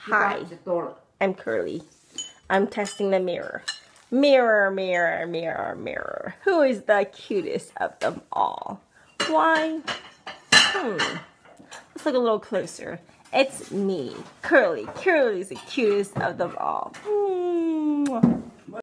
Hi, I'm Curly. I'm testing the mirror. Mirror, mirror, mirror, mirror. Who is the cutest of them all? Why? Hmm. Let's look a little closer. It's me, Curly. Curly is the cutest of them all. Hmm.